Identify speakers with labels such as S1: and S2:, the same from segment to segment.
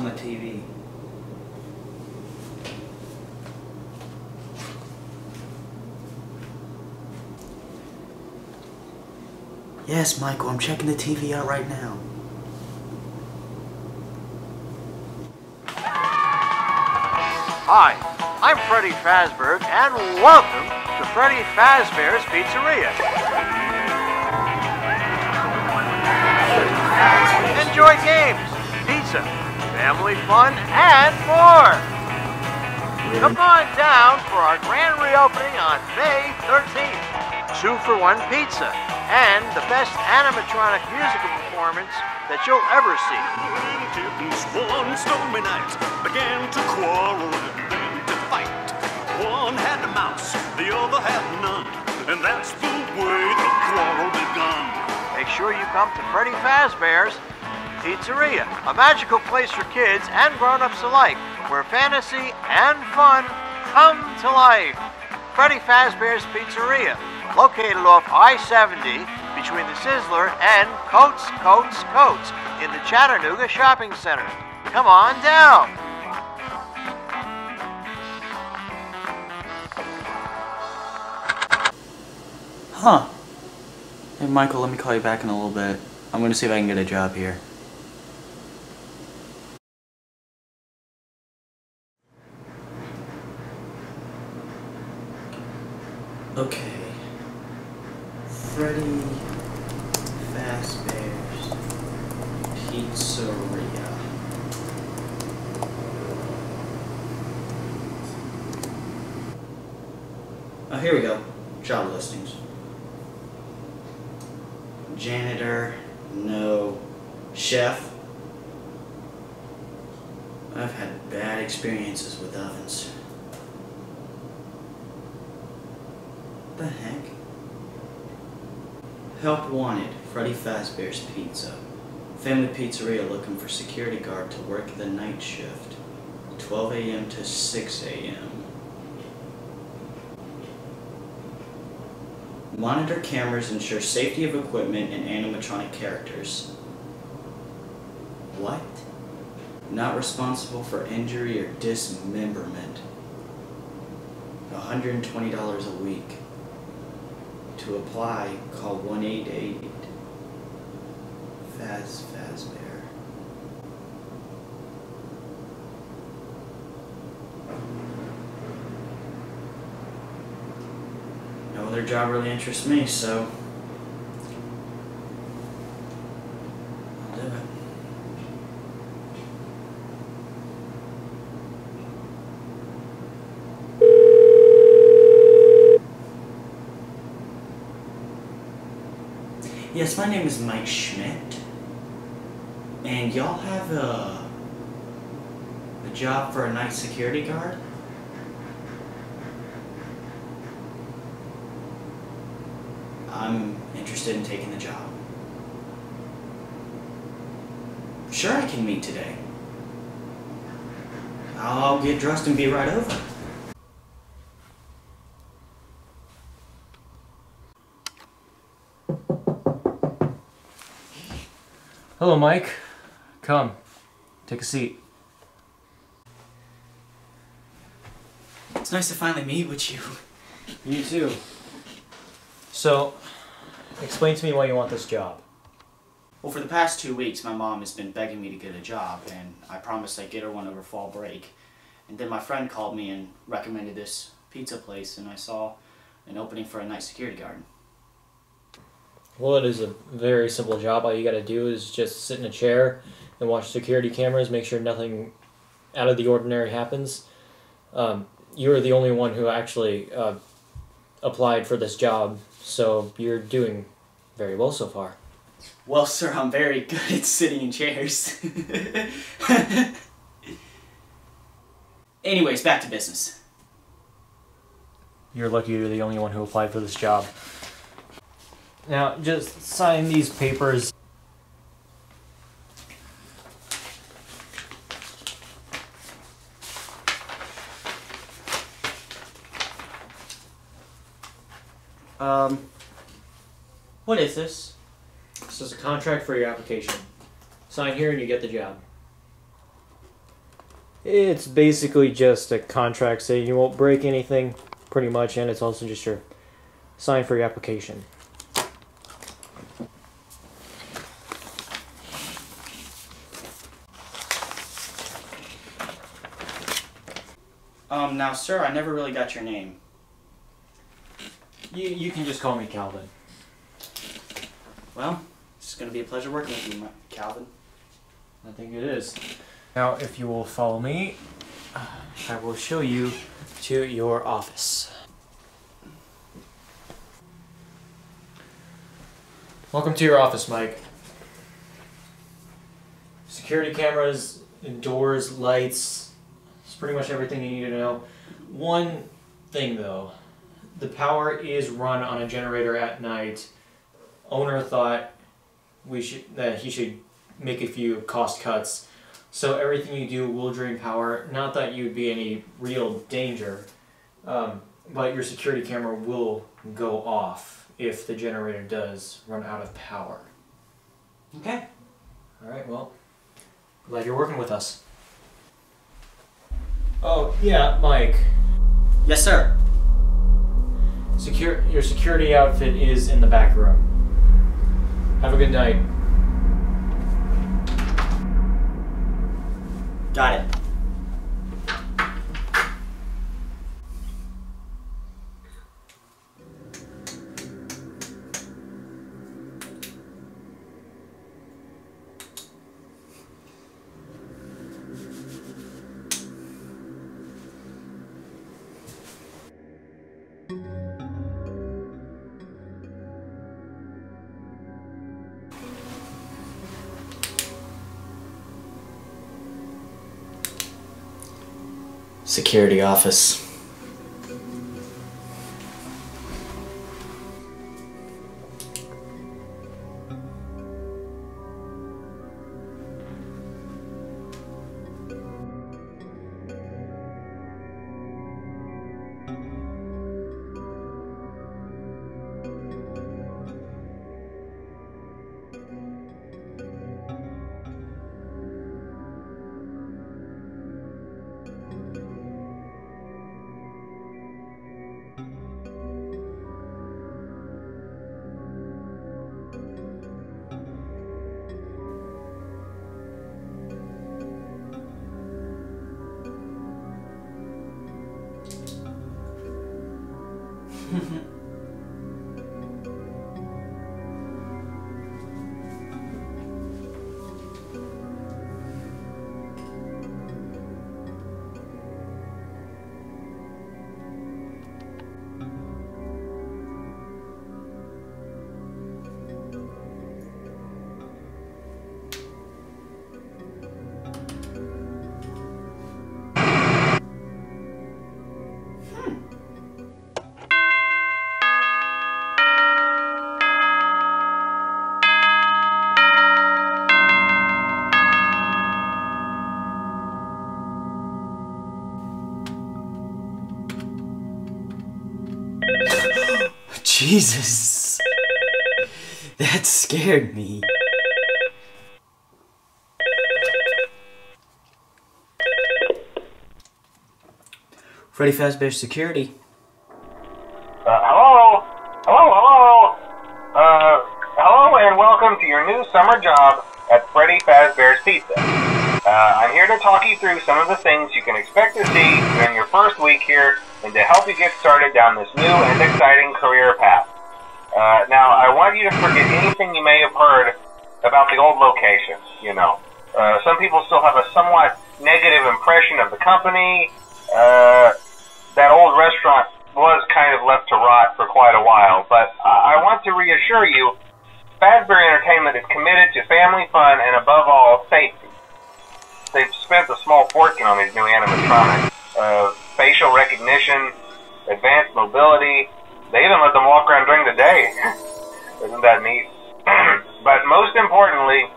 S1: on
S2: the TV? Yes, Michael, I'm checking the TV out right now.
S3: Hi, I'm Freddy Fazbear, and welcome to Freddy Fazbear's Pizzeria. Enjoy games, pizza, family fun, and more. Come on down for our grand reopening on May 13th. Two for one pizza and the best animatronic musical performance that you'll ever see.
S4: One stormy night began to quarrel and then to fight. One had a mouse, the other had none, and that's the way the quarrel begun.
S3: Make sure you come to Freddy Fazbear's Pizzeria, a magical place for kids and grown-ups alike, where fantasy and fun come to life. Freddy Fazbear's Pizzeria, located off I-70 between the Sizzler and Coats, Coats, Coats in the Chattanooga Shopping Center. Come on down.
S2: Huh. Hey, Michael, let me call you back in a little bit. I'm gonna see if I can get a job here. Okay. Freddy Fazbear's Pizzeria. Oh, here we go. Job listings. Janitor, no. Chef. I've had bad experiences with ovens. The heck? Help wanted, Freddy Fazbear's Pizza. Family Pizzeria looking for security guard to work the night shift. 12 a.m. to 6 a.m. Monitor cameras ensure safety of equipment and animatronic characters. What? Not responsible for injury or dismemberment. $120 a week. To apply, call 188 Faz Fazbear. Other job really interests me, so I'll do it. Yes, my name is Mike Schmidt. And y'all have a a job for a night security guard? I'm interested in taking the job. Sure, I can meet today. I'll get dressed and be right over.
S5: Hello, Mike. Come, take a seat.
S2: It's nice to finally meet with you.
S5: You too. So, explain to me why you want this job.
S2: Well, for the past two weeks, my mom has been begging me to get a job, and I promised I'd get her one over fall break. And then my friend called me and recommended this pizza place, and I saw an opening for a night security guard.
S5: Well, it is a very simple job. All you gotta do is just sit in a chair and watch security cameras, make sure nothing out of the ordinary happens. Um, you're the only one who actually uh, applied for this job, so you're doing very well so far.
S2: Well, sir, I'm very good at sitting in chairs. Anyways, back to business.
S5: You're lucky you're the only one who applied for this job. Now, just sign these papers.
S2: Um, what is this?
S5: This is a contract for your application. Sign here and you get the job. It's basically just a contract saying you won't break anything, pretty much, and it's also just your sign for your application.
S2: Um, now, sir, I never really got your name.
S5: You, you can just call me Calvin.
S2: Well, it's going to be a pleasure working with you, Calvin.
S5: I think it is. Now, if you will follow me, uh, I will show you to your office. Welcome to your office, Mike. Security cameras, doors, lights. It's pretty much everything you need to know. One thing, though, the power is run on a generator at night. Owner thought we should that he should make a few cost cuts. So everything you do will drain power. Not that you'd be any real danger, um, but your security camera will go off if the generator does run out of power.
S2: Okay.
S5: All right. Well, glad you're working with us. Oh yeah, Mike.
S2: Yes, sir.
S5: Secure your security outfit is in the back room. Have a good night.
S2: Got it. security office.
S6: Jesus. That scared me. Freddy Fazbear Security.
S7: Uh, hello? Hello, hello? Uh, hello and welcome to your new summer job at Freddy Fazbear's Pizza. Uh, I'm here to talk you through some of the things you can expect to see during your first week here and to help you get started down this new and exciting career path. Now, I want you to forget anything you may have heard about the old location, you know. Uh, some people still have a somewhat negative impression of the company. Uh, that old restaurant was kind of left to rot for quite a while, but I I want to reassure you, Fazbear Entertainment is committed to family fun and above all, safety. They've spent a small fortune on these new animatronics. Uh, facial recognition, advanced mobility, they even let them walk around during the day. Isn't that neat? but most importantly,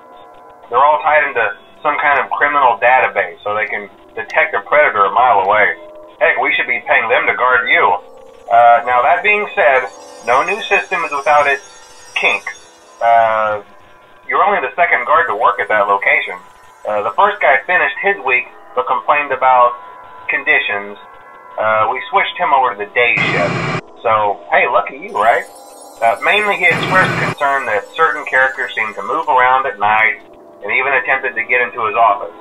S7: they're all tied into some kind of criminal database so they can detect a predator a mile away. Heck, we should be paying them to guard you. Uh, now, that being said, no new system is without its kinks. Uh, you're only the second guard to work at that location. Uh, the first guy finished his week but complained about conditions. Uh, we switched him over to the day shift. So, hey, lucky you, right? Uh, mainly he expressed concern that certain characters seemed to move around at night and even attempted to get into his office.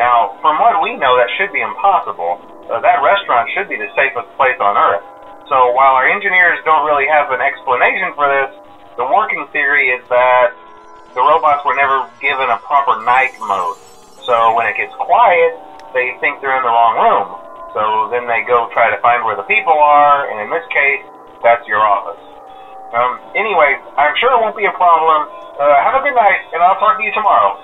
S7: Now, from what we know, that should be impossible. Uh, that restaurant should be the safest place on Earth. So while our engineers don't really have an explanation for this, the working theory is that the robots were never given a proper night mode. So when it gets quiet, they think they're in the wrong room. So then they go try to find where the people are, and in this case, that's your office. Um, anyway, I'm sure it won't be a problem. Uh, have a good night, and I'll talk to you tomorrow.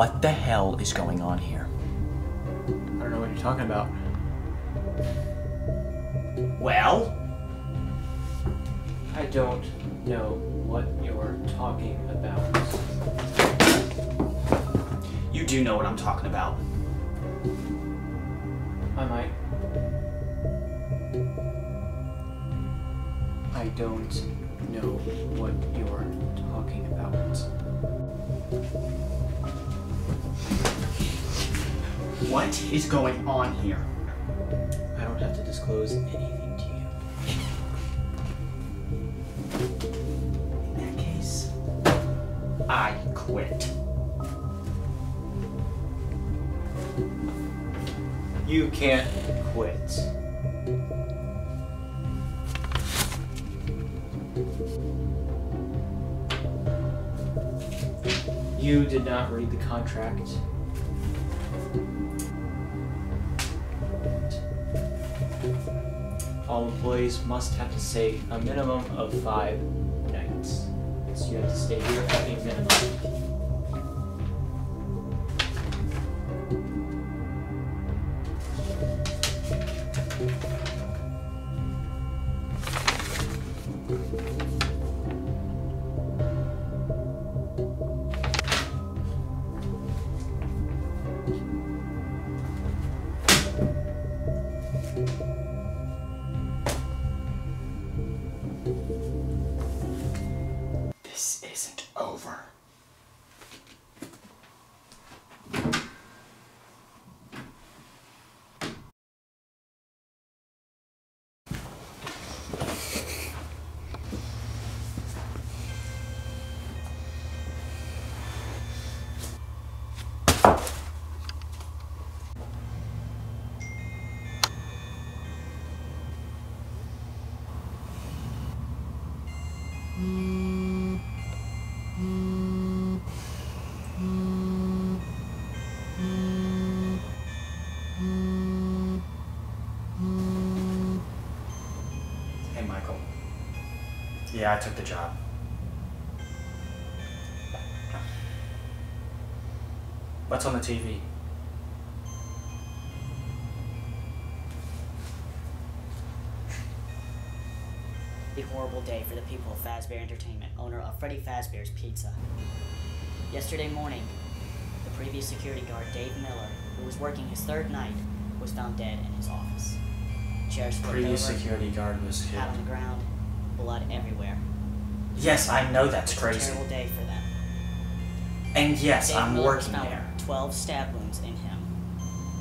S6: What the hell is going on here?
S5: I don't know what you're talking about.
S2: Well,
S5: I don't know what you're talking about.
S2: you do know what I'm talking about.
S5: I might. I don't know what you're talking about.
S2: What is going on here?
S5: I don't have to disclose anything to you.
S2: In that case, I quit.
S5: You can't quit. You did not read the contract. All employees must have to stay a minimum of five nights. So you have to stay here at a minimum.
S2: Yeah, I took the job. What's on the TV?
S8: A horrible day for the people of Fazbear Entertainment, owner of Freddy Fazbear's Pizza. Yesterday morning, the previous security guard, Dave Miller, who was working his third night, was found dead in his office. Chairs flipped
S2: Previous
S8: over,
S2: security guard was
S8: hat on the ground, blood everywhere.
S2: Yes, I know that's
S8: It's
S2: crazy.
S8: a terrible day for them.
S2: And yes,
S8: Dave
S2: I'm
S8: Miller
S2: working
S8: found
S2: there.
S8: 12 stab wounds in him,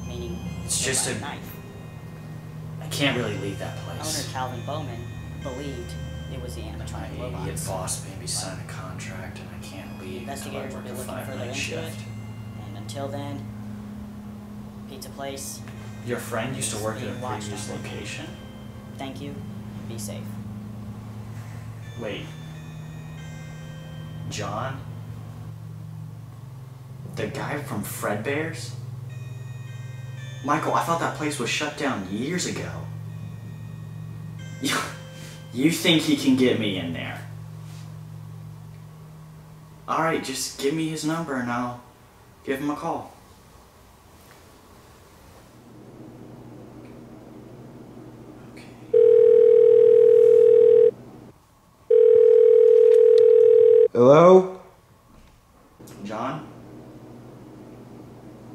S8: meaning
S2: It's just a-
S8: knife.
S2: I can't really leave that place. Owner.
S8: Calvin Bowman believed it was the
S2: My
S8: animatronic
S2: idiot
S8: robots.
S2: boss made me sign a contract and I can't leave
S8: Investigators will be
S2: a
S8: looking further into
S2: shift.
S8: it. And until then, pizza place,
S2: Your friend used to work at a previous location?
S8: thank you, be safe.
S2: Wait. John? The guy from Fredbear's? Michael, I thought that place was shut down years ago. You, think he can get me in there? Alright, just give me his number and I'll give him a call.
S9: Hello?
S2: John?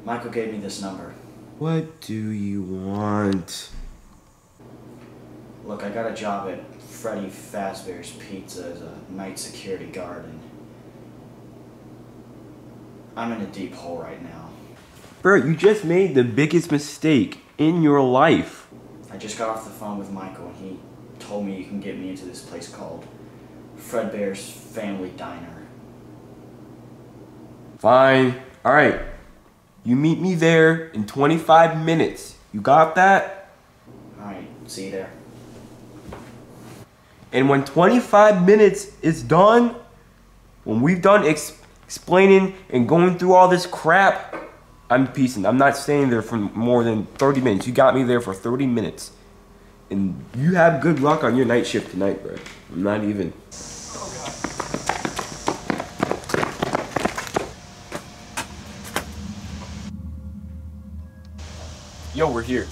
S2: Michael gave me this number.
S9: What do you want?
S2: Look, I got a job at Freddy Fazbear's Pizza as a night security guard, and I'm in a deep hole right now.
S9: Bro, you just made the biggest mistake in your life.
S2: I just got off the phone with Michael, and he told me you can get me into this place called Fredbear's Family Diner.
S9: Fine. Alright. You meet me there in 25 minutes. You got that?
S2: Alright, see you there.
S9: And when 25 minutes is done, when we've done ex- explaining and going through all this crap, I'm peacing. I'm not staying there for more than 30 minutes. You got me there for 30 minutes. And you have good luck on your night shift tonight, bro. I'm not even. Yo, we're here.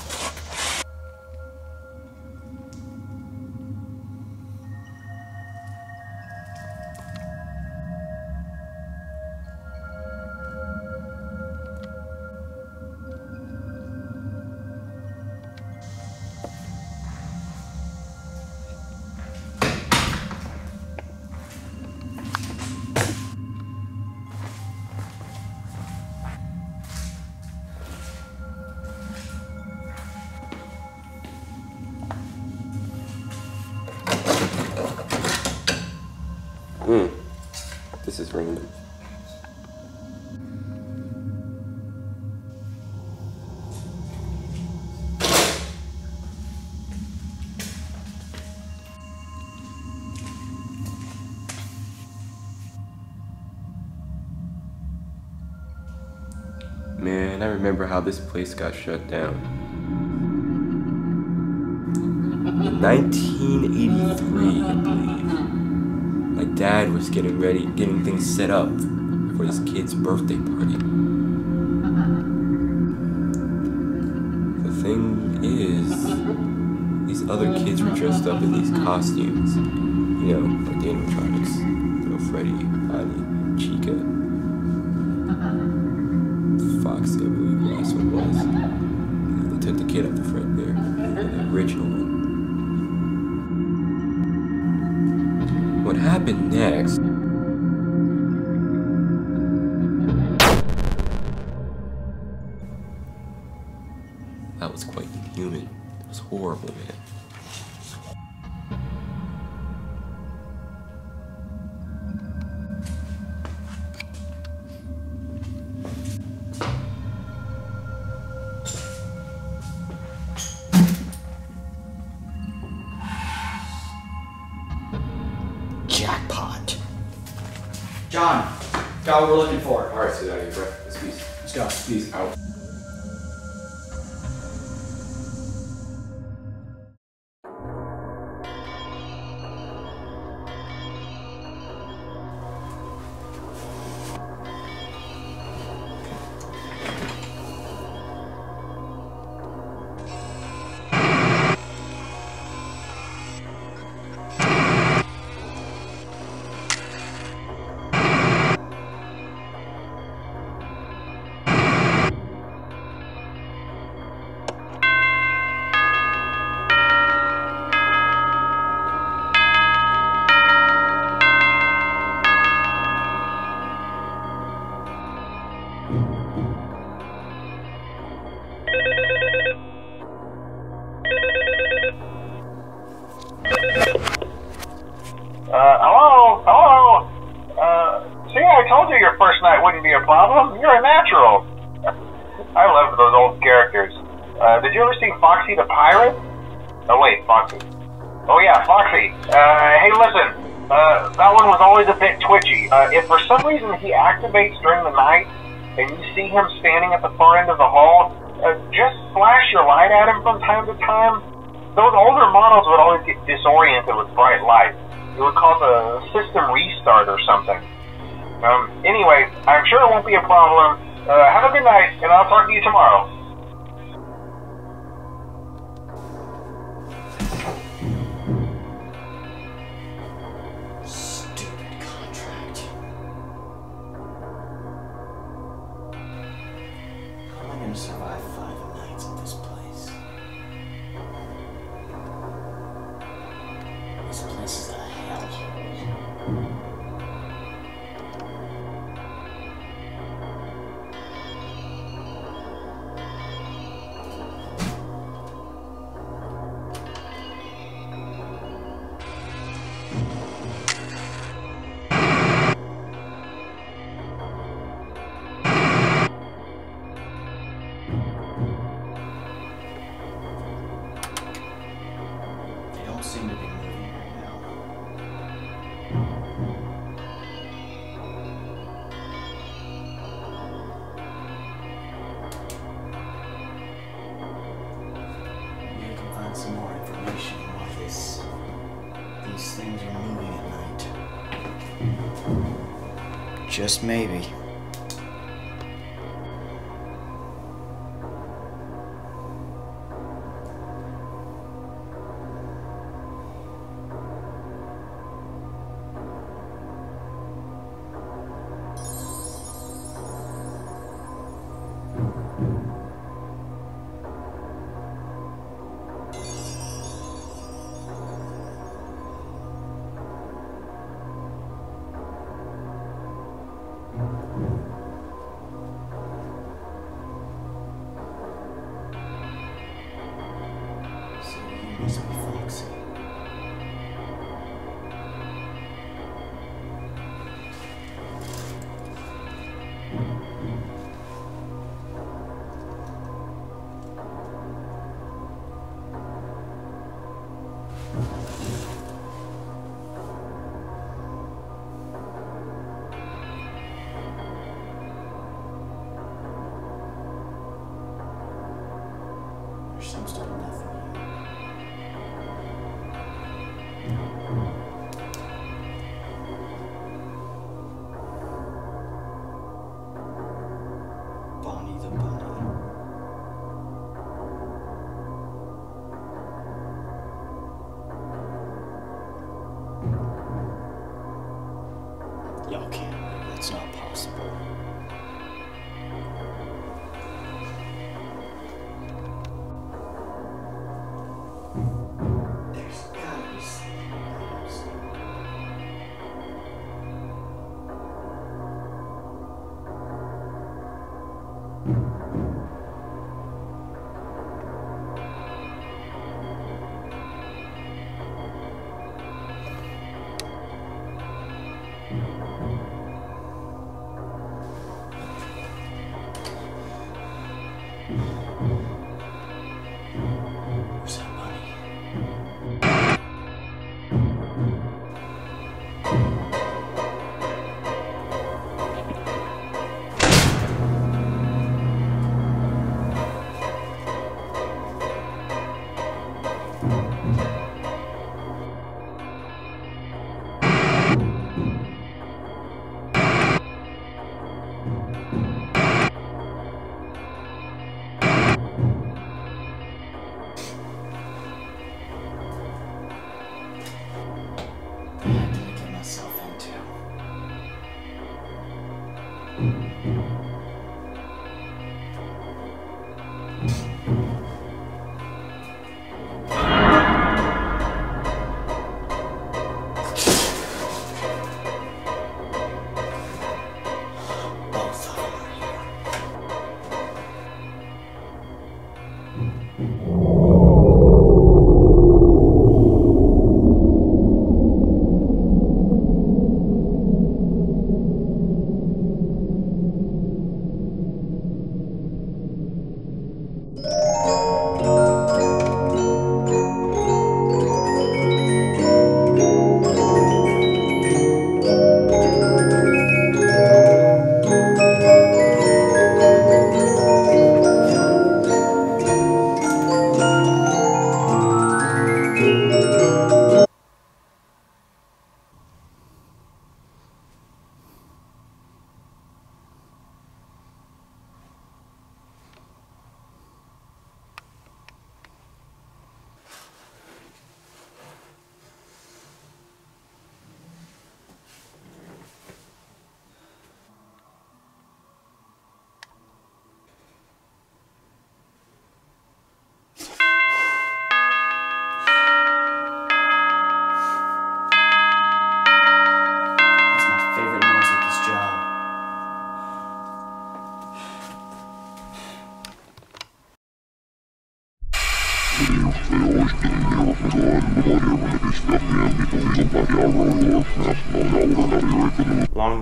S9: Remember how this place got shut down. In 1983, I believe. My dad was getting ready, getting things set up for his kid's birthday party. The thing is, these other kids were dressed up in these costumes. You know, like the animatronics. You know, Freddy, Bonnie, happened next?
S2: Got what we're looking for.
S9: Alright, sit down here, bro. Let's peace.
S2: Let's go.
S9: Peace out.
S7: Uh, if for some reason he activates during the night and you see him standing at the far end of the hall, uh, just flash your light at him from time to time. Those older models would always get disoriented with bright light. It would cause a system restart or something. Um, anyway, I'm sure it won't be a problem. Uh, have a good night, and I'll talk to you tomorrow.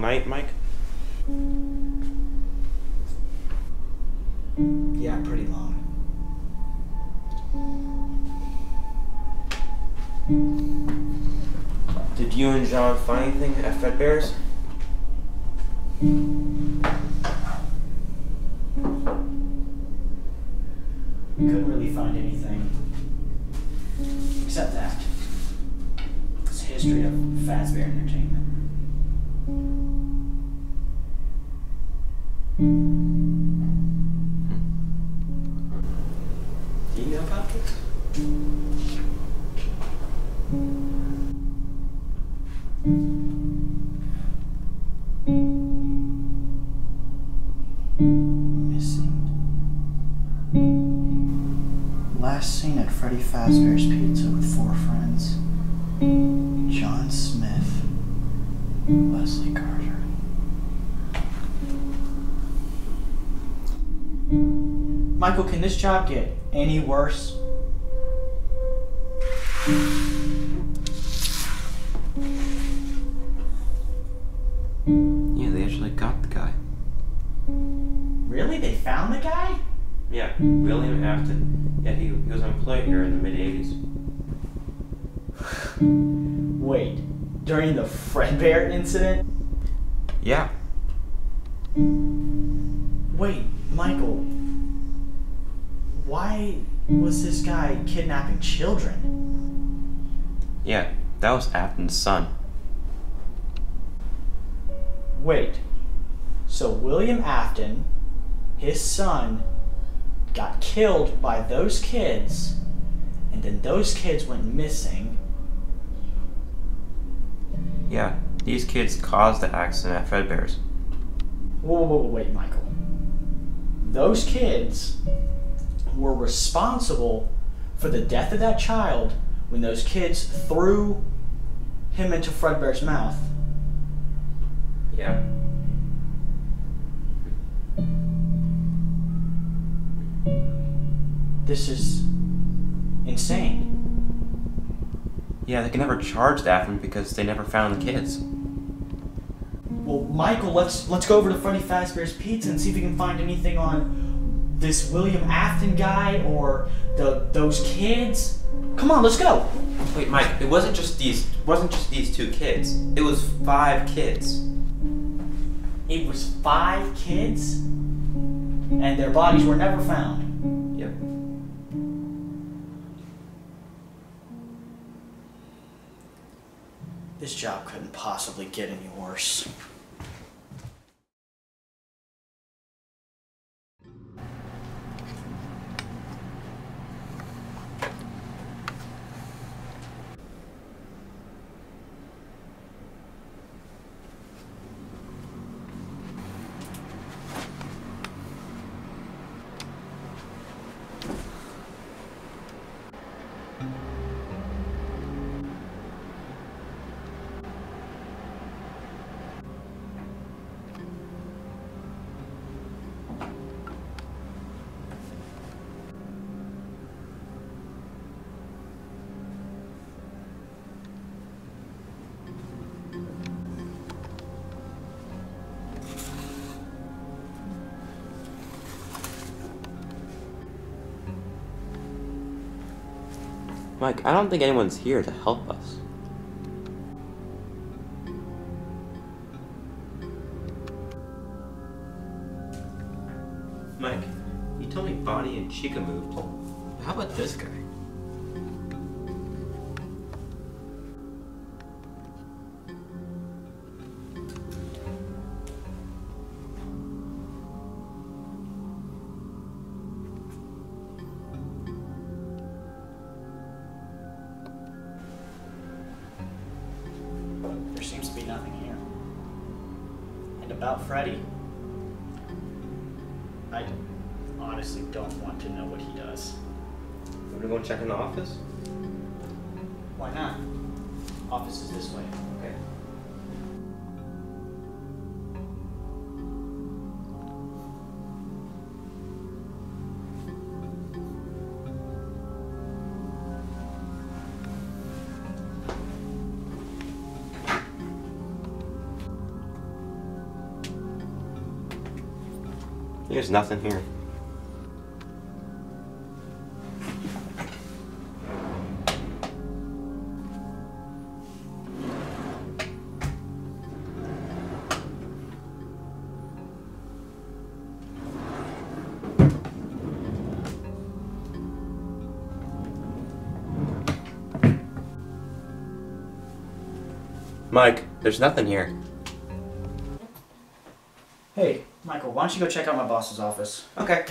S2: night,
S9: Mike?
S2: Yeah, pretty long.
S9: Did you and John find anything at Fredbear's?
S2: We couldn't really find anything. Except that. It's a history of Fazbear Entertainment. thank mm -hmm. you Can this job get any worse?
S10: Yeah, they actually got the guy.
S2: Really? They found the guy?
S10: Yeah, William Afton. Yeah, he, he was employed here in the mid 80s.
S2: Wait, during the Fredbear incident?
S10: Yeah.
S2: Wait, Michael, why was this guy kidnapping children?
S10: Yeah, that was Afton's son.
S2: Wait. So William Afton, his son, got killed by those kids, and then those kids went missing.
S10: Yeah, these kids caused the accident at Fredbear's.
S2: Whoa, whoa, whoa, wait, Michael. Those kids were responsible for the death of that child when those kids threw him into Fredbear's mouth.
S10: Yeah.
S2: This is insane.
S10: Yeah, they can never charge Afton because they never found the kids.
S2: Well, Michael, let's let's go over to Freddy Fazbear's Pizza and see if we can find anything on this William Afton guy or the those kids. Come on, let's go.
S10: Wait, Mike, it wasn't just these wasn't just these two kids. It was five kids.
S2: It was five kids, and their bodies were never found.
S10: Yep.
S2: This job couldn't possibly get any worse.
S10: Mike, I don't think anyone's here to help us. Mike, you told me Bonnie and Chica moved. How about this guy? There's nothing here. Mike, there's nothing here.
S2: Don't you go check out my boss's office?
S10: Okay.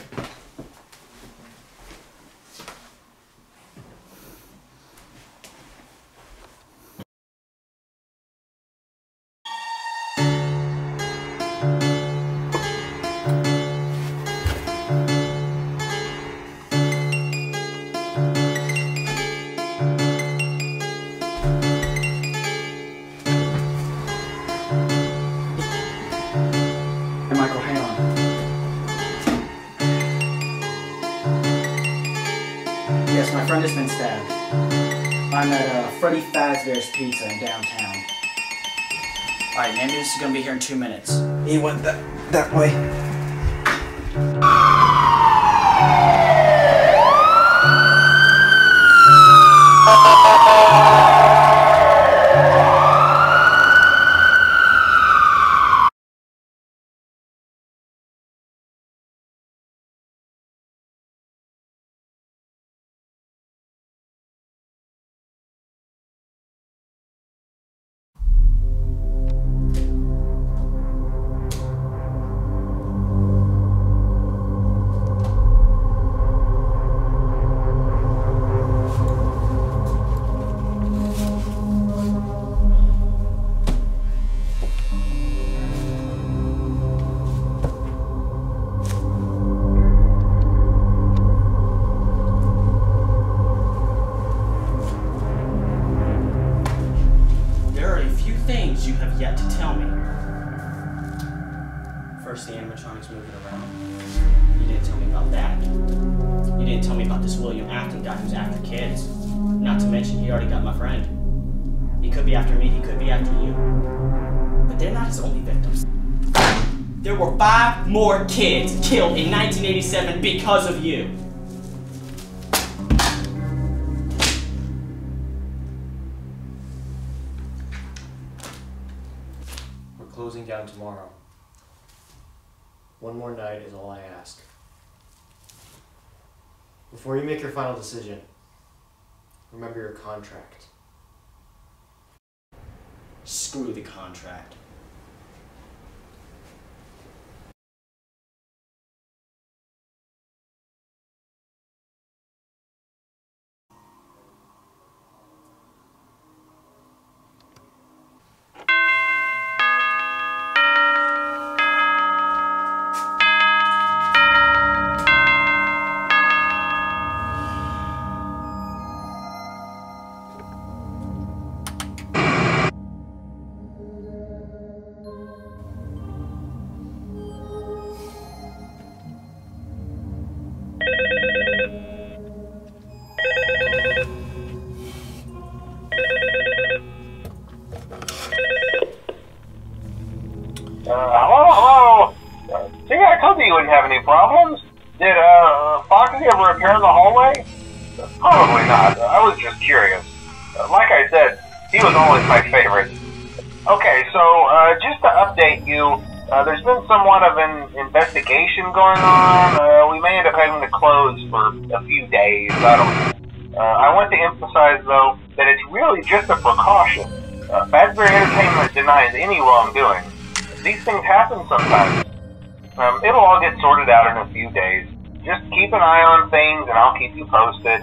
S2: Downtown. Alright, ambulance is gonna be here in two minutes.
S1: He went that that way.
S2: There because of you.
S5: We're closing down tomorrow. One more night is all I ask. Before you make your final decision, remember your contract.
S2: Screw the contract.
S7: You, uh, there's been somewhat of an investigation going on. Uh, we may end up having to close for a few days. I don't. Uh, I want to emphasize, though, that it's really just a precaution. Uh, Fazbear Entertainment denies any wrongdoing. These things happen sometimes. Um, it'll all get sorted out in a few days. Just keep an eye on things, and I'll keep you posted.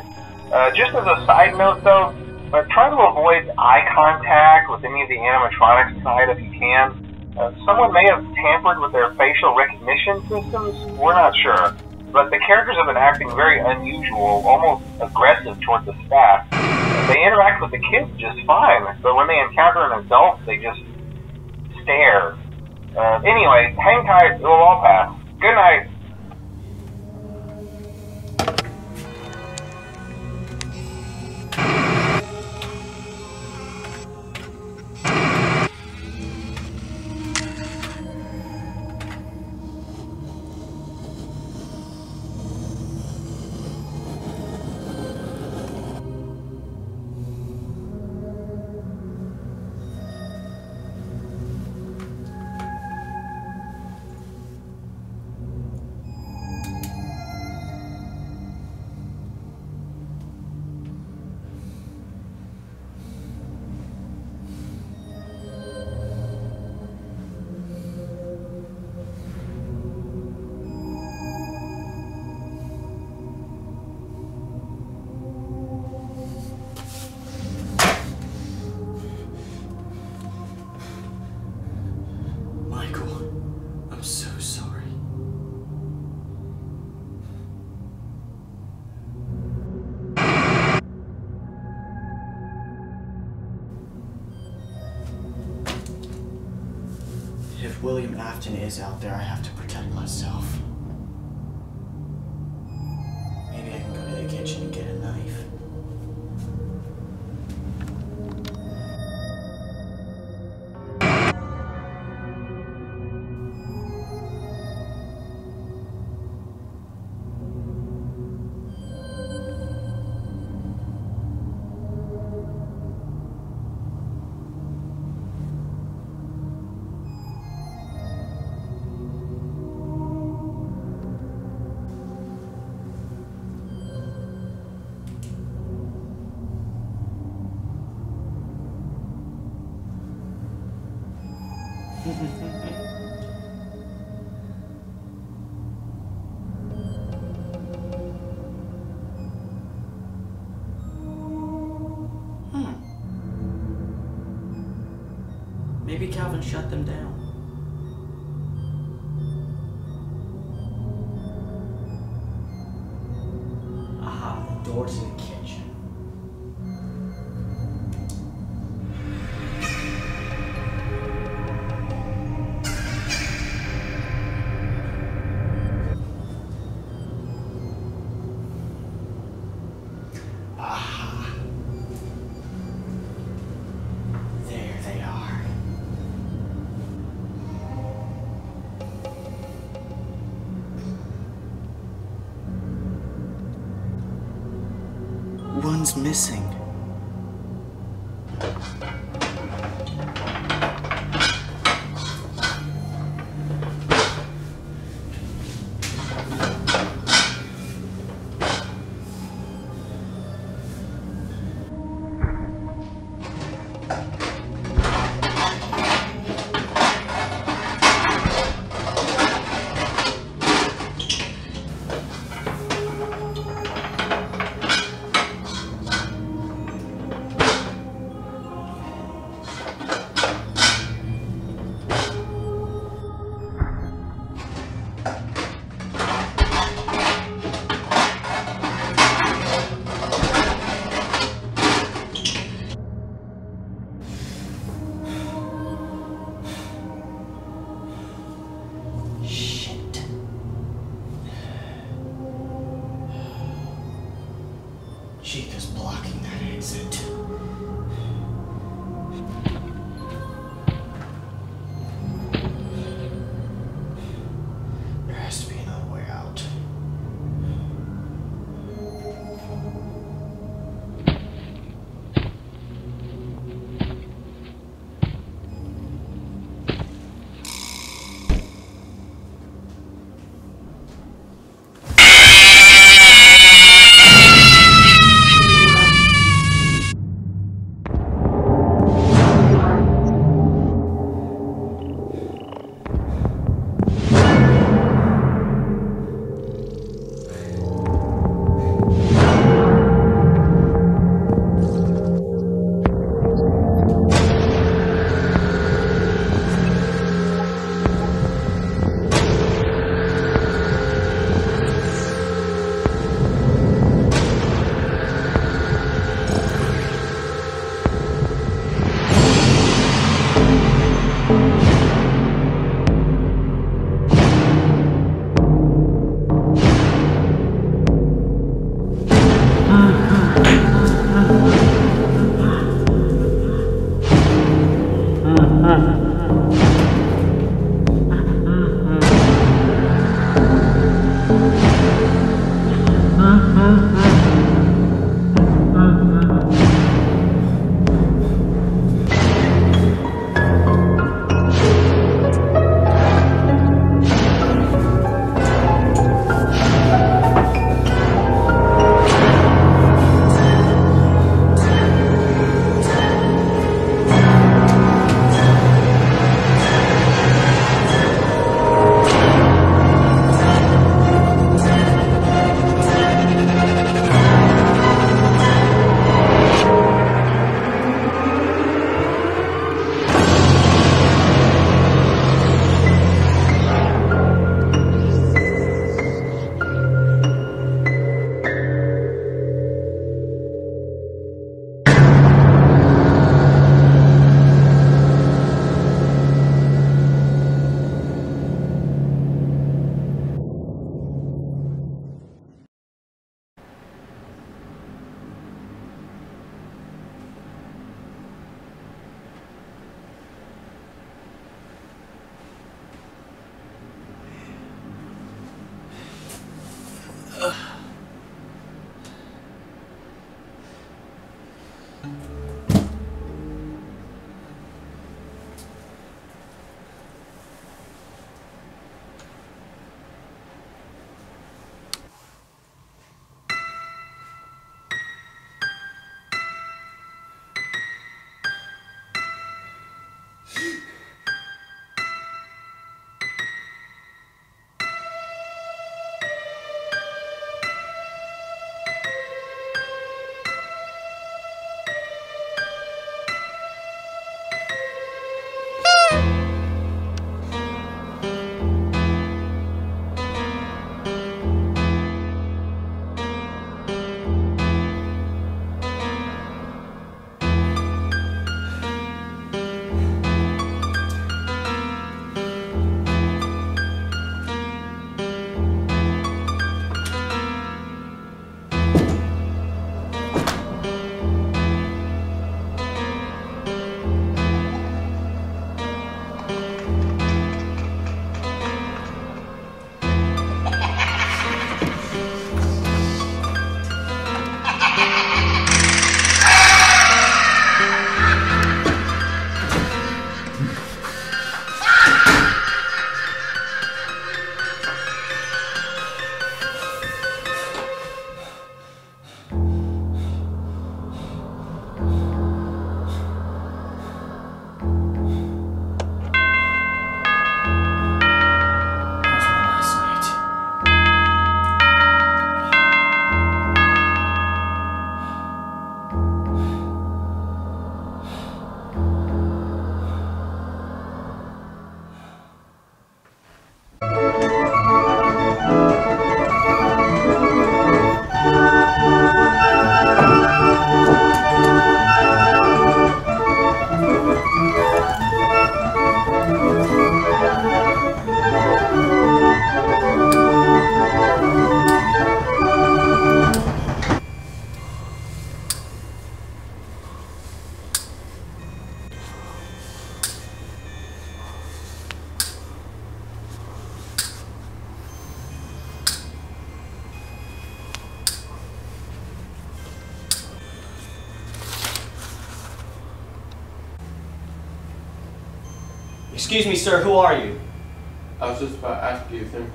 S7: Uh, just as a side note, though, uh, try to avoid eye contact with any of the animatronics tonight if you can. Someone may have tampered with their facial recognition systems. We're not sure. But the characters have been acting very unusual, almost aggressive towards the staff. They interact with the kids just fine, but when they encounter an adult, they just stare. Uh, anyway, hang tight, it will all pass. Good night.
S2: Is out there, I have to protect myself. Calvin shut them down. Missing.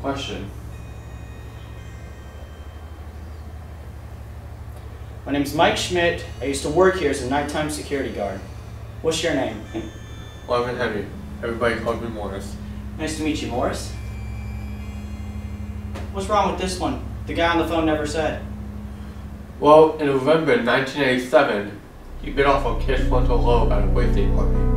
S11: Question.
S2: My name is Mike Schmidt. I used to work here as a nighttime security guard. What's your name?
S11: Marvin Henry. Everybody calls me Morris.
S2: Nice to meet you, Morris. What's wrong with this one? The guy on the phone never said.
S11: Well, in November 1987, he bit off a kid's frontal lobe at a birthday party.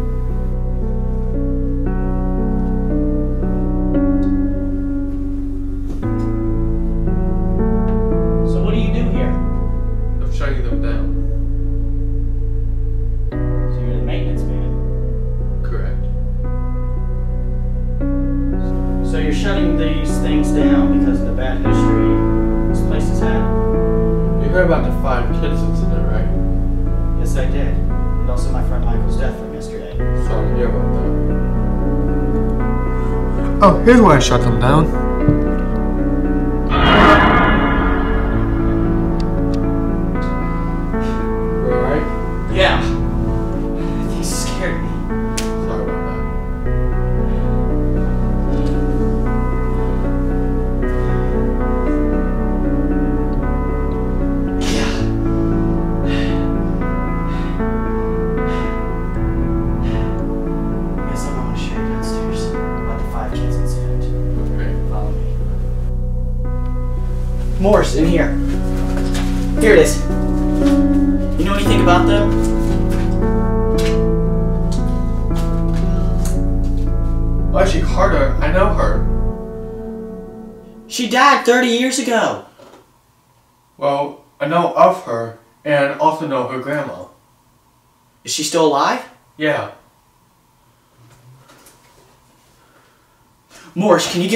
S2: I
S11: shut them down.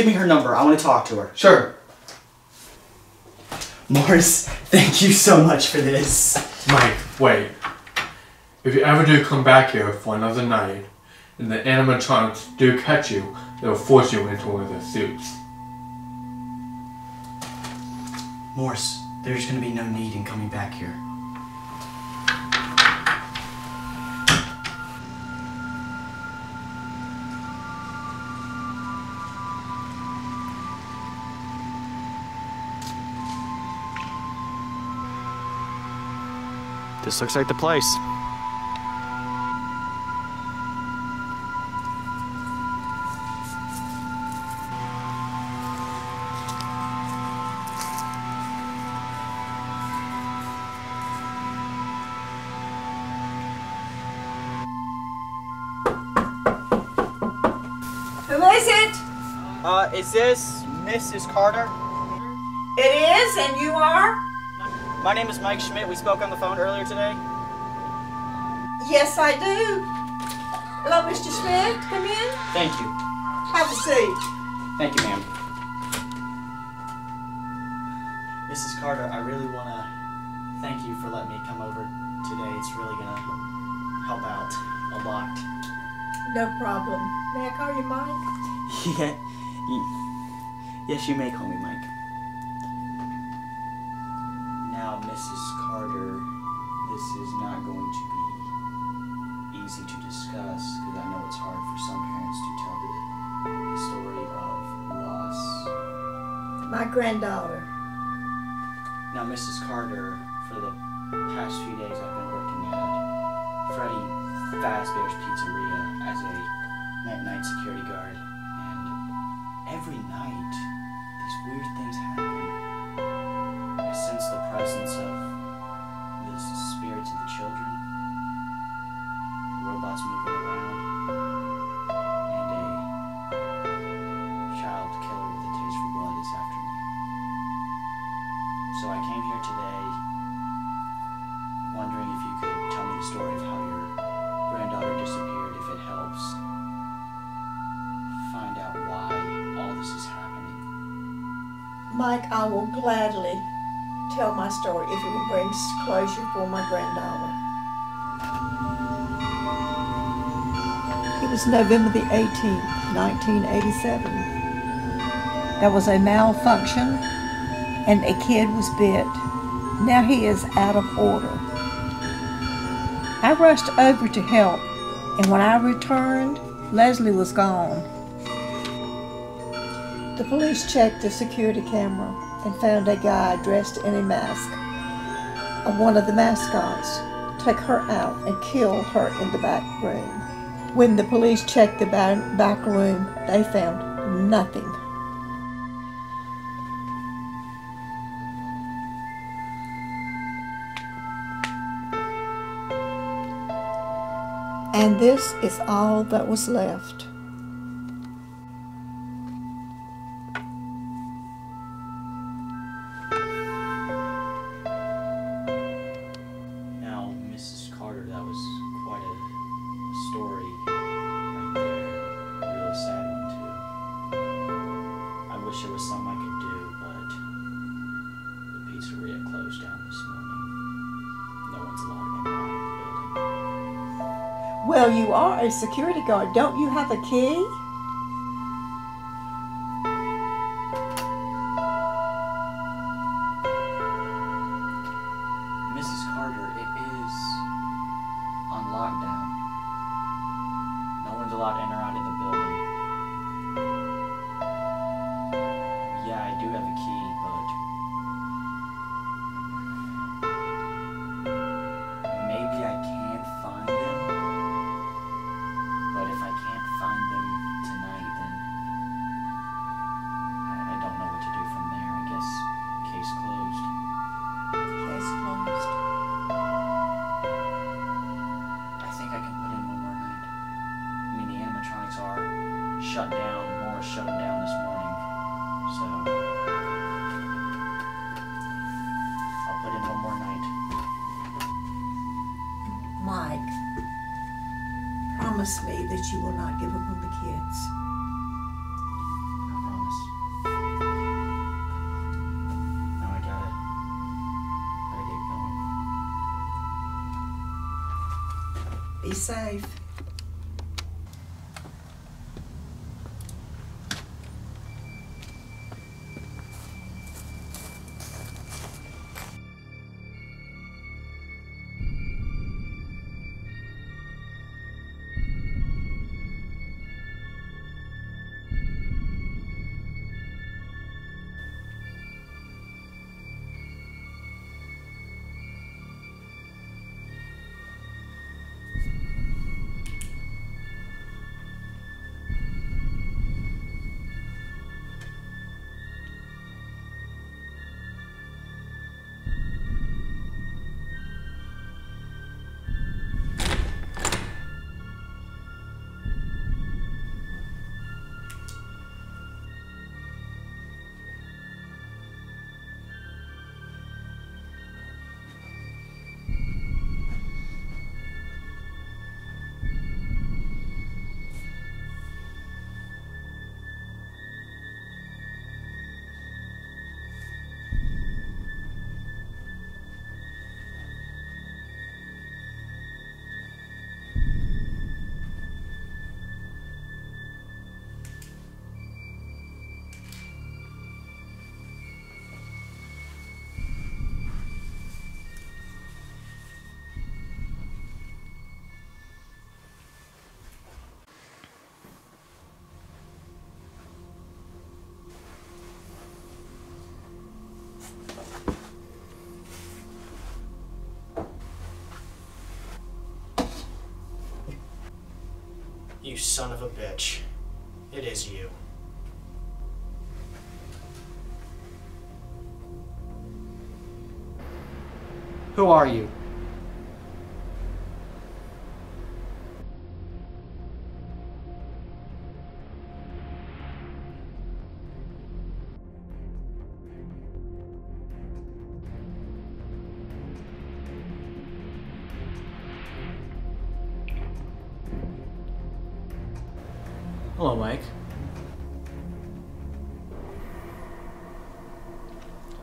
S2: Me
S11: her
S2: number? I want to talk to her.
S11: Sure.
S2: Morse, thank you so much for this.
S11: Mike, wait. If you ever do come back here for another night, and the animatronics do catch you, they'll force you into one of their suits.
S2: Morse, there's gonna be no need in coming back here. This looks like the place.
S12: Who is it?
S2: Uh, is this Mrs. Carter?
S12: It is, and you are?
S2: My name is Mike Schmidt. We spoke on the phone earlier today.
S12: Yes, I do. Hello, Mr. Schmidt. Come in.
S2: Thank you.
S12: Have a seat.
S2: Thank you, ma'am. Mrs. Carter, I really want to thank you for letting me come over today. It's really going to help out a lot.
S12: No problem. May I call you Mike?
S2: Yeah. Yes, you may call me Mike. Fazbear's Pizzeria as a night night security guard, and every night these weird things happen. I sense the presence of
S12: Mike, I will gladly tell my story if it will bring closure for my granddaughter. It was November the 18th, 1987. There was a malfunction and a kid was bit. Now he is out of order. I rushed over to help, and when I returned, Leslie was gone. The police checked the security camera and found a guy dressed in a mask of one of the mascots take her out and kill her in the back room. When the police checked the back room, they found nothing. And this is all that was left. Well, you are a security guard. Don't you have a key? You
S2: son of a bitch. It is you. Who are you?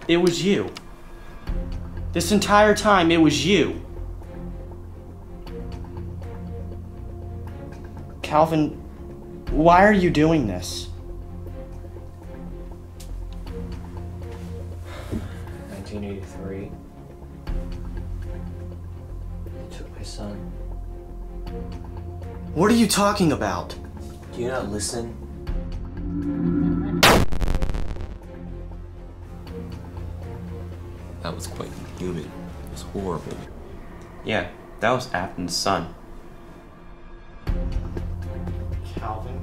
S2: It was you. This entire time, it was you. Calvin, why are you doing this?
S5: 1983. They took my son.
S2: What are you talking about?
S5: Do you not listen?
S10: Horrible. Yeah, that was Afton's son.
S2: Calvin.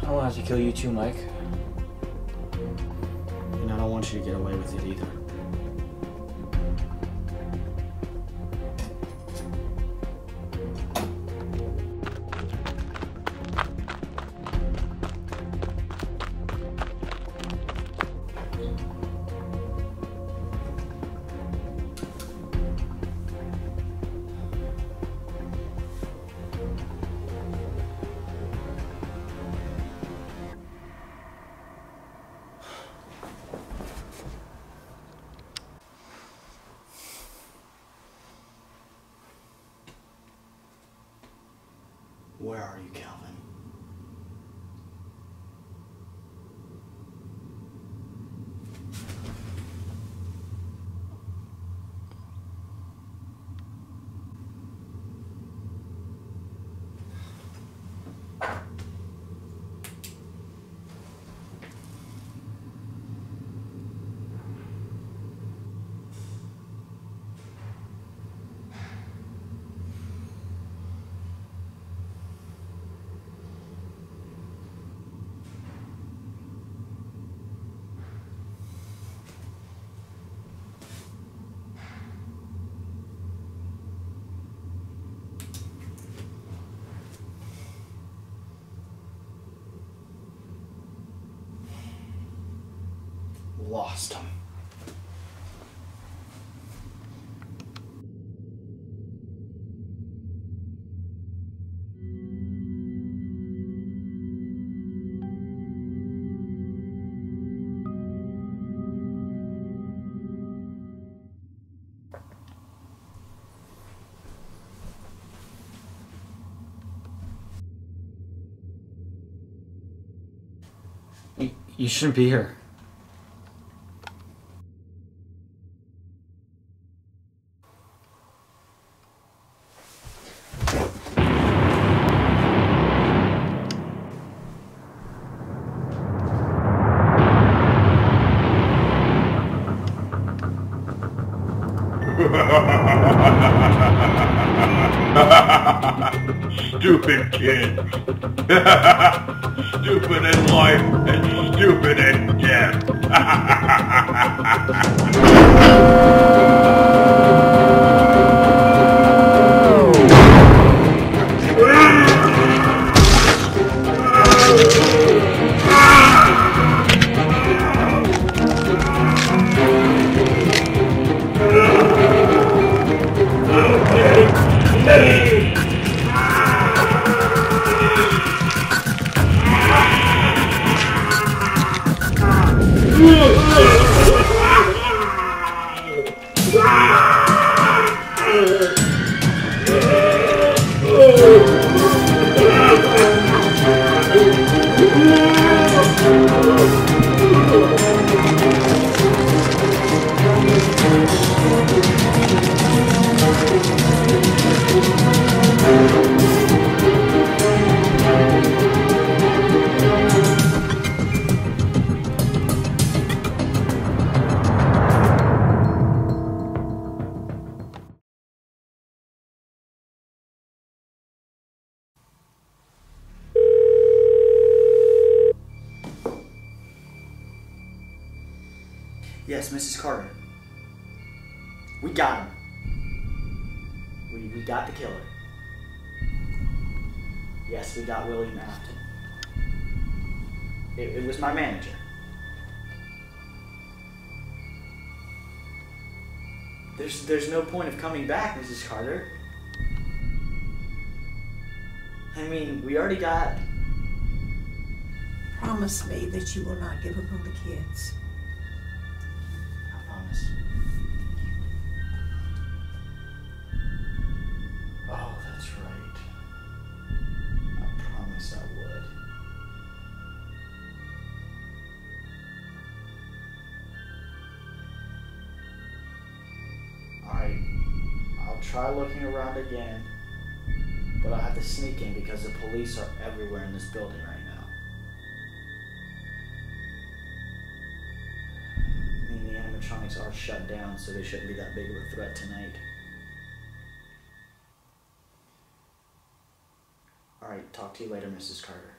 S5: I don't to kill you too, Mike.
S2: Lost
S5: you shouldn't be here.
S13: Stupid kids. stupid in life and stupid in death.
S2: no point of coming back, Mrs. Carter. I mean, we already got.
S12: Promise me that you will not give up on the kids.
S2: Again, but I'll have to sneak in because the police are everywhere in this building right now. I mean, the animatronics are shut down, so they shouldn't be that big of a threat tonight. Alright, talk to you later, Mrs. Carter.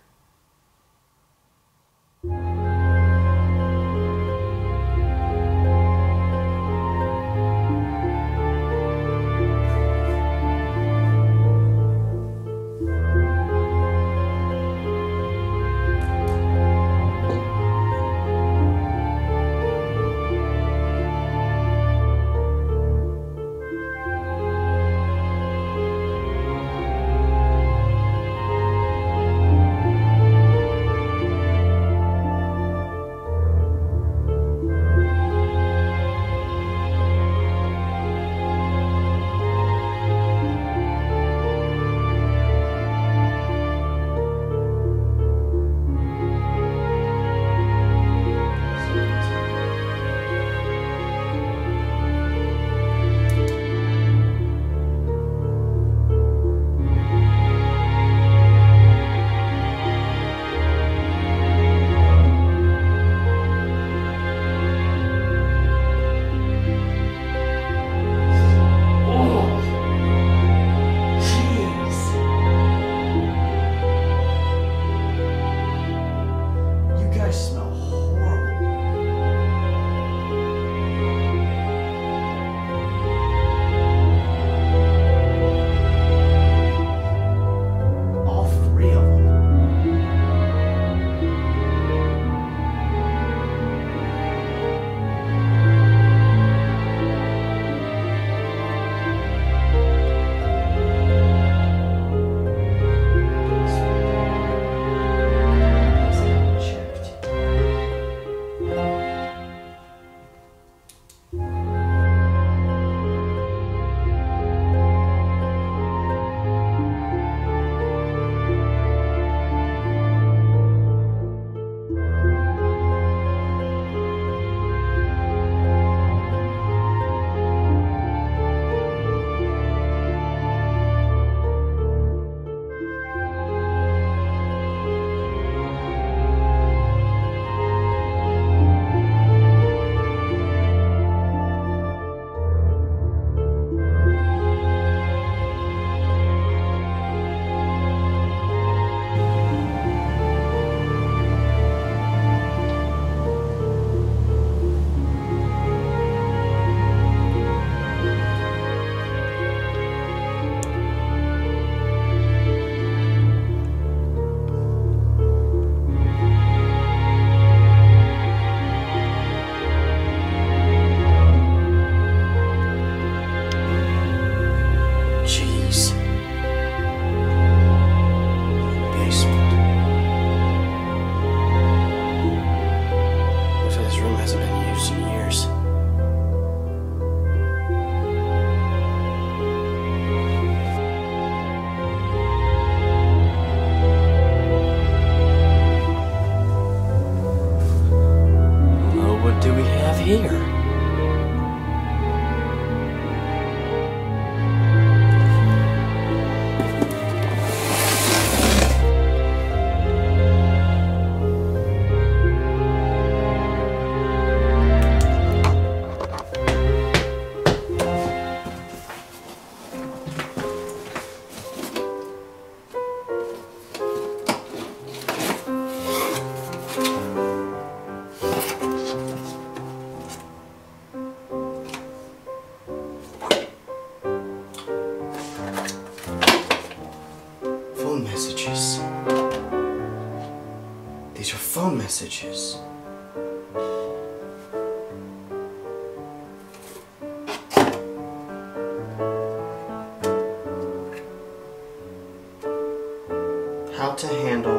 S2: How to handle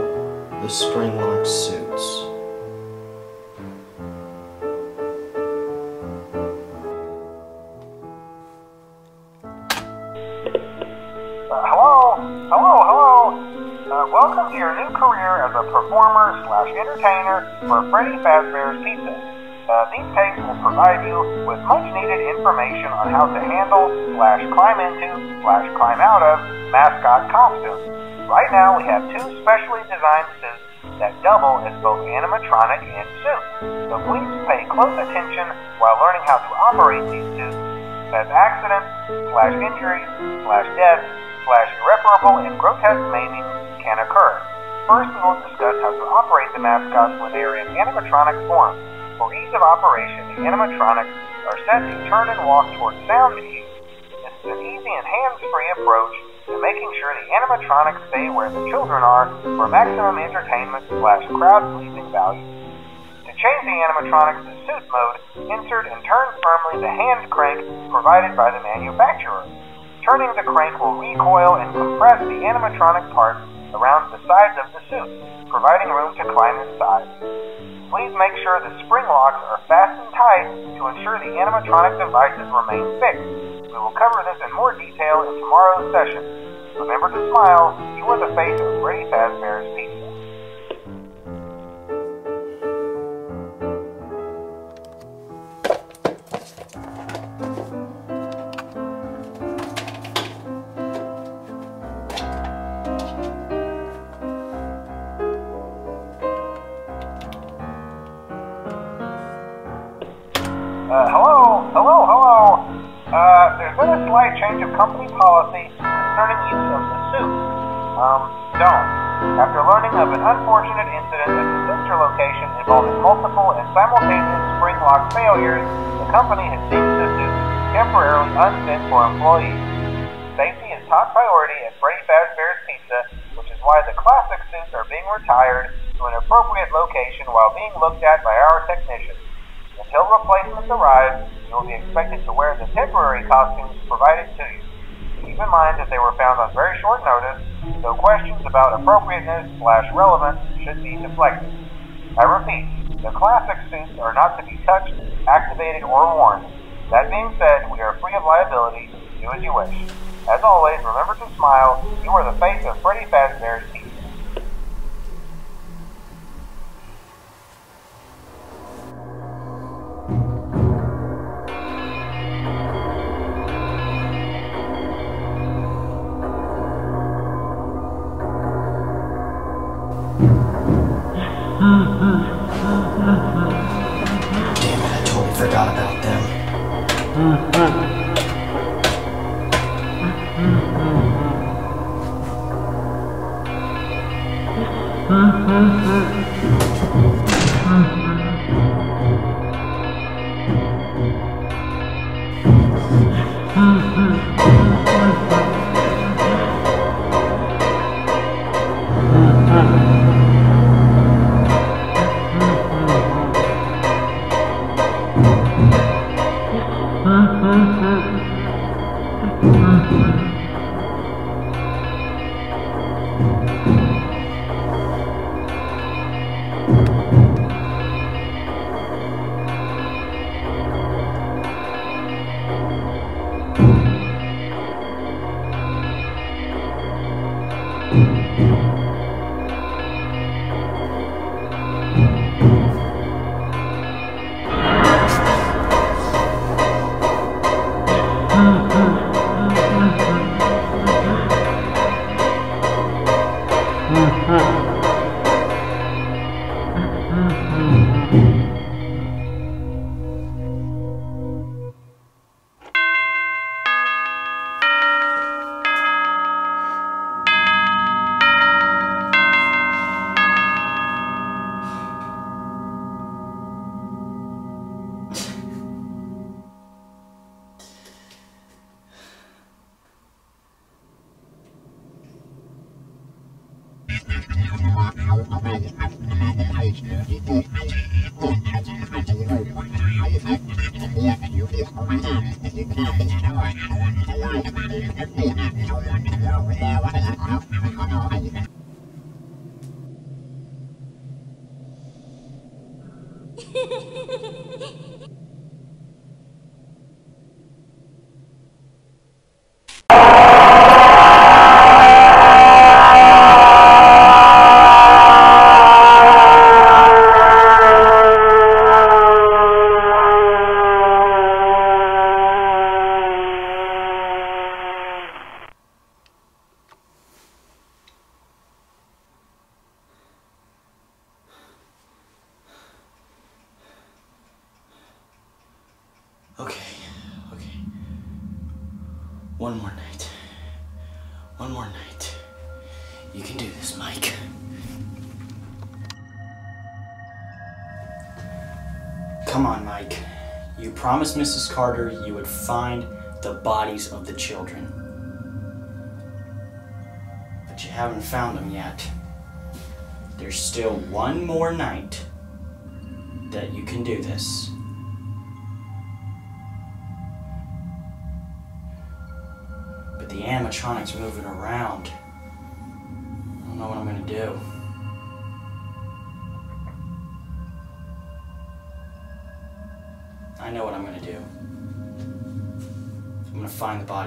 S2: the spring lock suits.
S7: Uh, hello, hello, hello. Uh, welcome to your new career as a performer slash entertainer for Freddy Fazbear's Pizza. Uh, these tapes will provide you with much needed information on how to handle slash climb into slash climb out of mascot costumes. Right now we have two specially designed suits that double as both animatronic and suit. So please pay close attention while learning how to operate these suits as accidents slash injuries slash death slash irreparable and grotesque maiming can occur. First we will discuss how to operate the mascots when they are in animatronic form. For ease of operation, the animatronics are set to turn and walk towards sound cues. This is an easy and hands-free approach to making sure the animatronics stay where the children are for maximum entertainment slash crowd-pleasing value. To change the animatronics to suit mode, insert and turn firmly the hand crank provided by the manufacturer. Turning the crank will recoil and compress the animatronic parts around the sides of the suit, providing room to climb inside. Please make sure the spring locks are fastened tight to ensure the animatronic devices remain fixed. We will cover this in more detail in tomorrow's session. Remember to smile. You are the face of Freddy Fazbear's Pizza. Uh, hello, hello, hello. Uh, there's been a slight change of company policy concerning use of the suit. Um, don't. After learning of an unfortunate incident at the sister location involving multiple and simultaneous spring lock failures, the company has deemed suit temporarily unfit for employees. Safety is top priority at Freddy Fazbear's Pizza, which is why the classic suits are being retired to an appropriate location while being looked at by our technicians. Until replacements arrive, will be expected to wear the temporary costumes provided to you. Keep in mind that they were found on very short notice, so questions about appropriateness slash relevance should be deflected. I repeat, the classic suits are not to be touched, activated, or worn. That being said, we are free of liability. Do as you wish. As always, remember to smile. You are the face of Freddy Fazbear's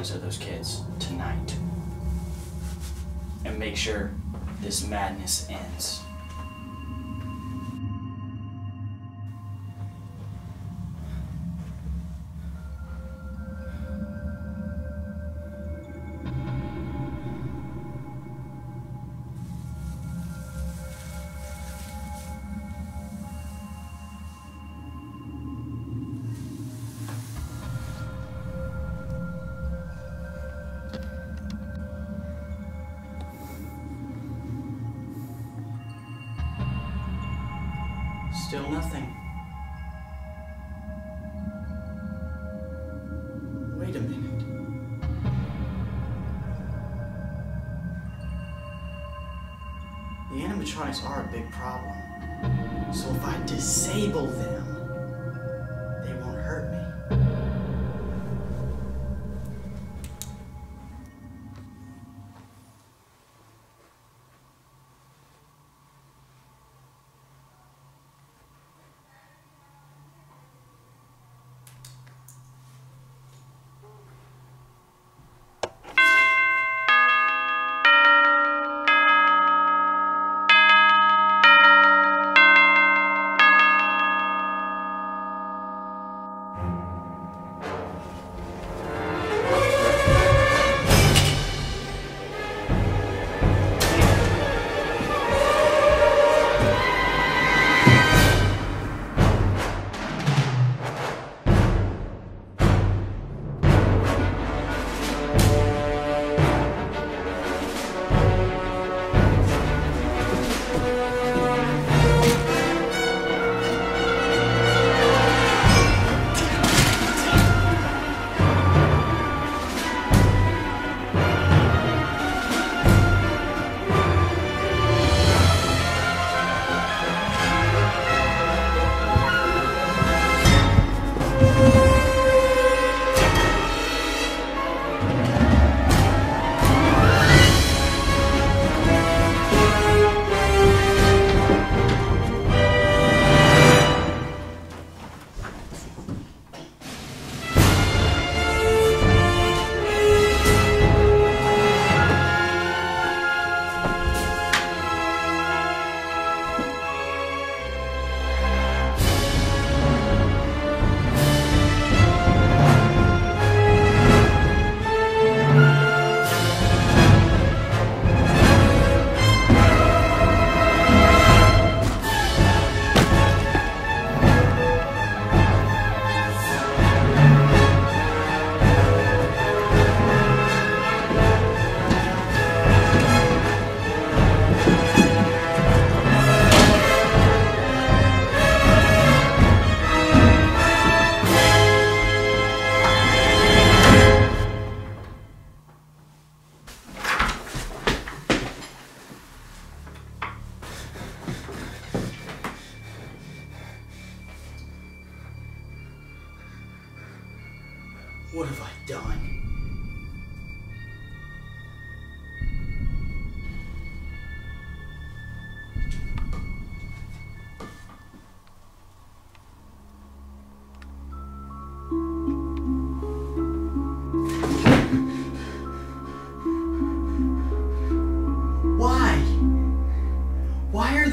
S2: lives of those kids tonight and make sure this madness ends. Animatronics are a big problem. So if I disable them,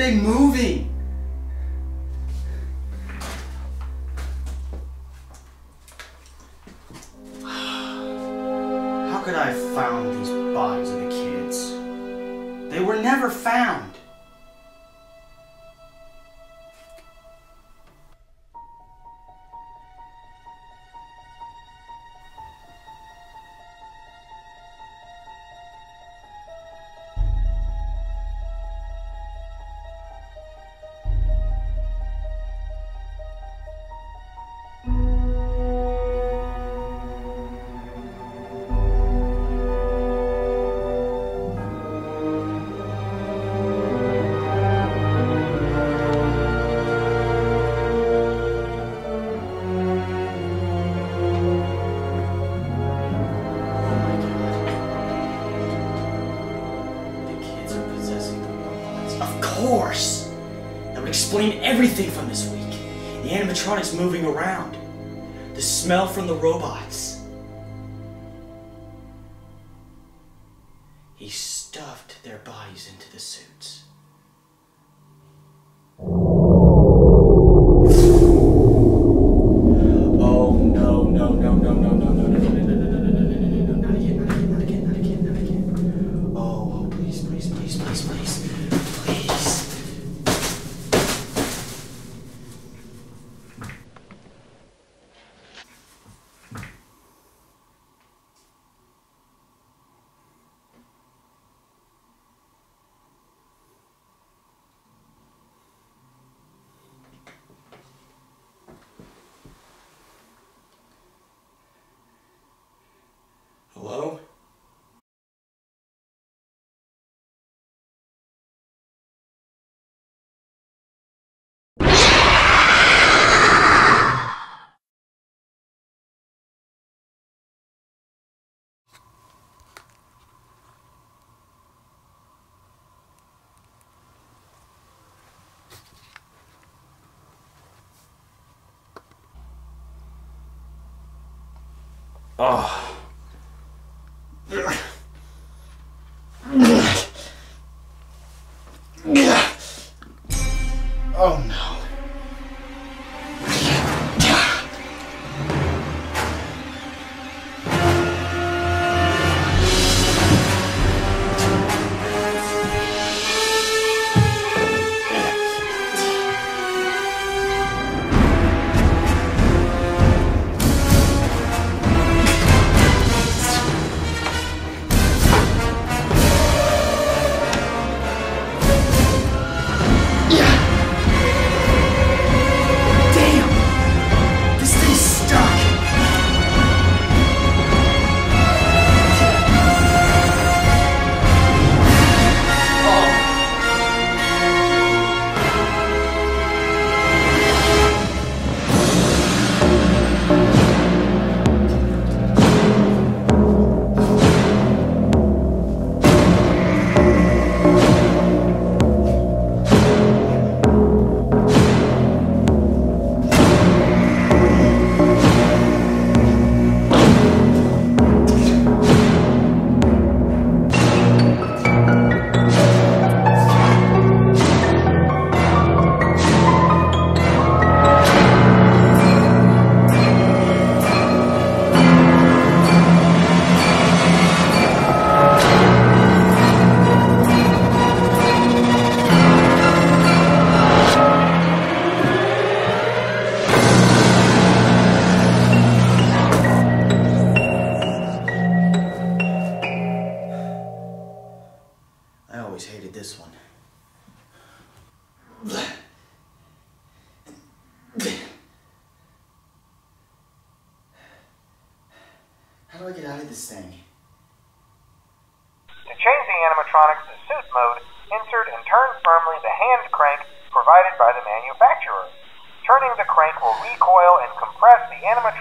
S2: everything moving. everything from this week. The animatronics moving around. The smell from the robot. Oh.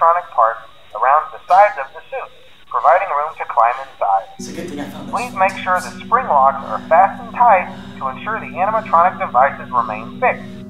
S7: electronic parts around the sides of the suit, providing room to climb inside. Please make sure the spring locks are fastened tight to ensure the animatronic devices remain fixed.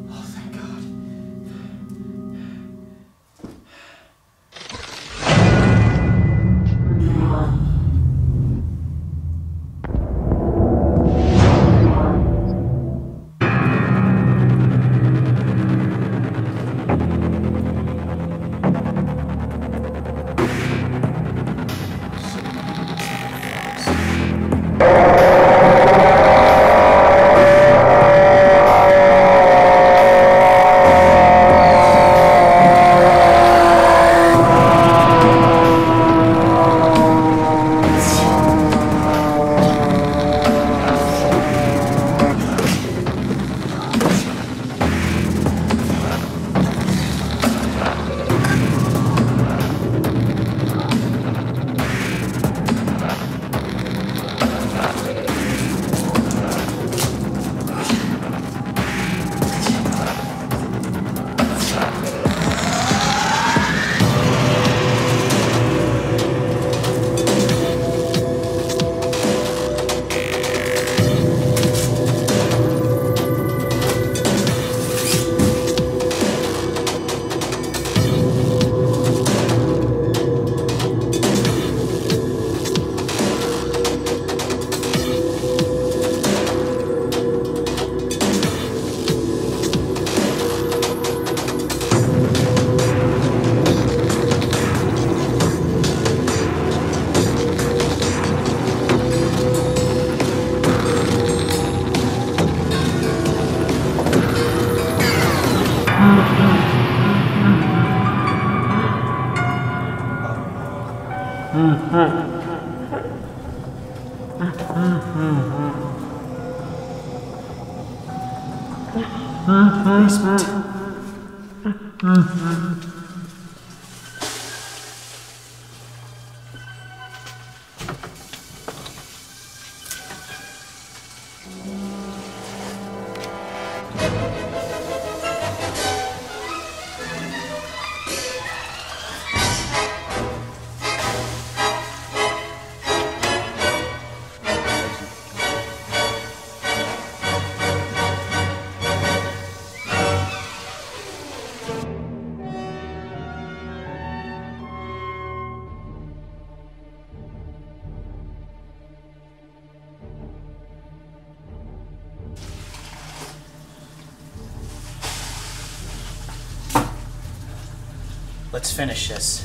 S2: Finish this.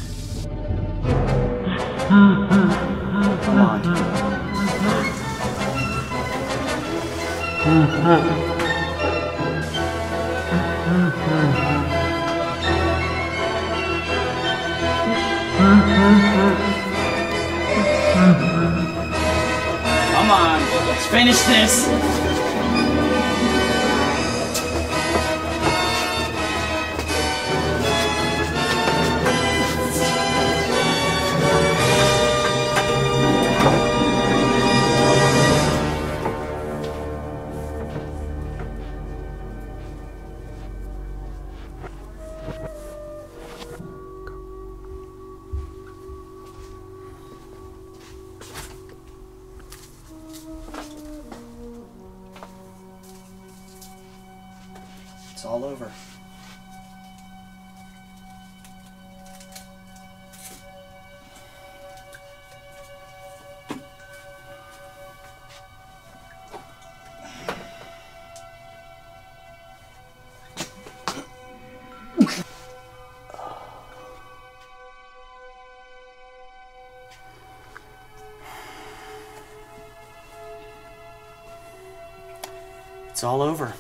S2: Hmm. It's all over.